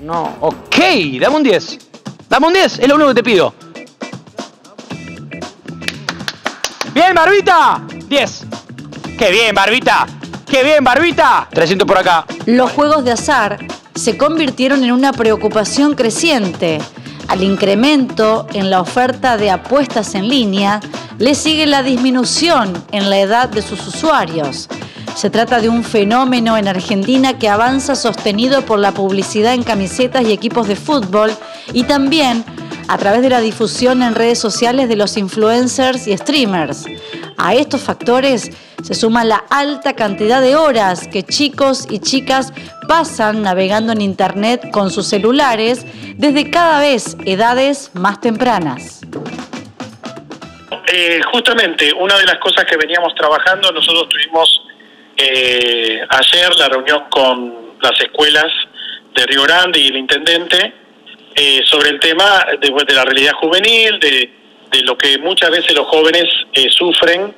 No. Ok, dame un 10. Dame un 10, es lo único que te pido. Bien, Barbita. 10. Qué bien, Barbita. Qué bien, Barbita. 300 por acá. Los juegos de azar se convirtieron en una preocupación creciente. Al incremento en la oferta de apuestas en línea, le sigue la disminución en la edad de sus usuarios. Se trata de un fenómeno en Argentina que avanza sostenido por la publicidad en camisetas y equipos de fútbol y también a través de la difusión en redes sociales de los influencers y streamers. A estos factores se suma la alta cantidad de horas que chicos y chicas pasan navegando en Internet con sus celulares desde cada vez edades más tempranas. Eh, justamente, una de las cosas que veníamos trabajando, nosotros tuvimos eh, ayer la reunión con las escuelas de Río Grande y el intendente eh, sobre el tema de, de, la realidad juvenil, de, de, lo que muchas veces los jóvenes eh, sufren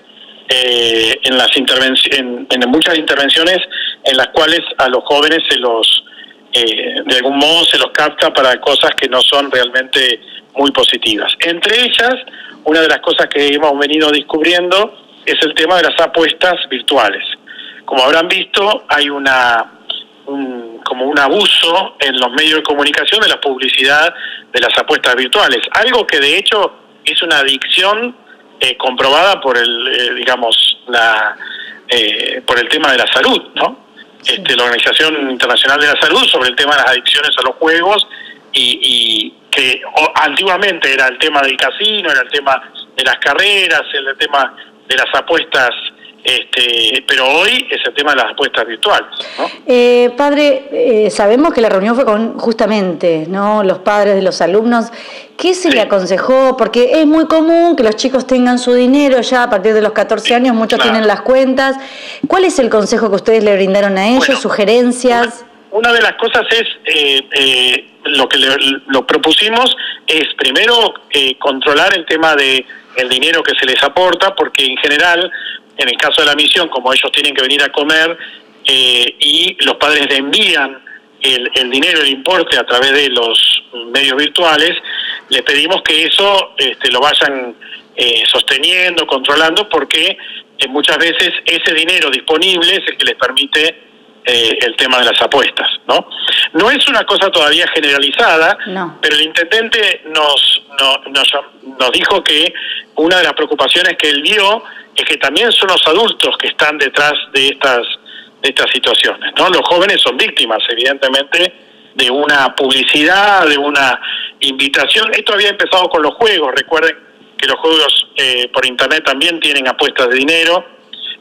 eh, en las intervenciones, en, muchas intervenciones en las cuales a los jóvenes se los eh, de algún modo se los capta para cosas que no son realmente muy positivas. Entre ellas, una de las cosas que hemos venido descubriendo es el tema de las apuestas virtuales. Como habrán visto, hay una un, como un abuso en los medios de comunicación de la publicidad de las apuestas virtuales, algo que de hecho es una adicción eh, comprobada por el, eh, digamos, la, eh, por el tema de la salud, ¿no? Este, la Organización Internacional de la Salud sobre el tema de las adicciones a los juegos y, y que o, antiguamente era el tema del casino, era el tema de las carreras, era el tema de las apuestas este, pero hoy es el tema de las apuestas virtuales. ¿no? Eh, padre, eh, sabemos que la reunión fue con justamente ¿no? los padres de los alumnos. ¿Qué se sí. le aconsejó? Porque es muy común que los chicos tengan su dinero ya a partir de los 14 años, muchos claro. tienen las cuentas. ¿Cuál es el consejo que ustedes le brindaron a ellos? Bueno, ¿Sugerencias? Una, una, de las cosas es, eh, eh lo que le, lo propusimos es primero eh, controlar el tema de el dinero que se les aporta, porque en general en el caso de la misión, como ellos tienen que venir a comer eh, y los padres le envían el, el, dinero, el importe a través de los medios virtuales, les pedimos que eso este, lo vayan eh, sosteniendo, controlando, porque eh, muchas veces ese dinero disponible es el que les permite eh, el tema de las apuestas, ¿no? No es una cosa todavía generalizada, no. pero el intendente nos, no, nos, nos dijo que una de las preocupaciones que él vio es que también son los adultos que están detrás de estas de estas situaciones, ¿no? Los jóvenes son víctimas, evidentemente, de una publicidad, de una invitación. Esto había empezado con los juegos. Recuerden que los juegos eh, por internet también tienen apuestas de dinero,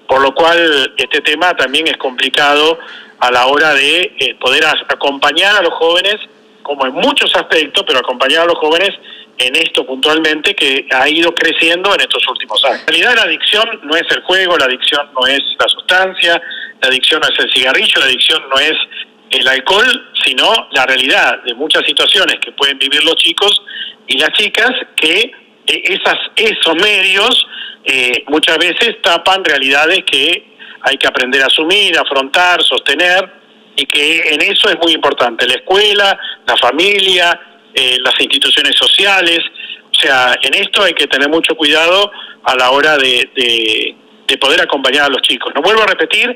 por lo cual este tema también es complicado a la hora de eh, poder acompañar a los jóvenes, como en muchos aspectos, pero acompañar a los jóvenes en esto puntualmente que ha ido creciendo en estos últimos años. En realidad la adicción no es el juego, la adicción no es la sustancia, la adicción no es el cigarrillo, la adicción no es el alcohol, sino la realidad de muchas situaciones que pueden vivir los chicos y las chicas que esas, esos medios eh, muchas veces tapan realidades que hay que aprender a asumir, afrontar, sostener y que en eso es muy importante la escuela, la familia, eh, las instituciones sociales. O sea, en esto hay que tener mucho cuidado a la hora de, de, de poder acompañar a los chicos. No vuelvo a repetir,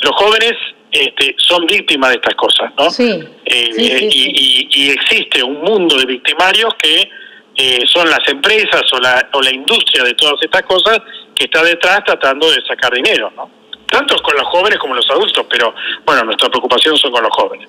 los jóvenes este, son víctimas de estas cosas, ¿no? Sí, eh, sí, sí, y, y, y, existe un mundo de victimarios que eh, son las empresas o la, o la industria de todas estas cosas que está detrás tratando de sacar dinero, ¿no? Tanto con los jóvenes como los adultos, pero bueno, nuestra preocupación son con los jóvenes.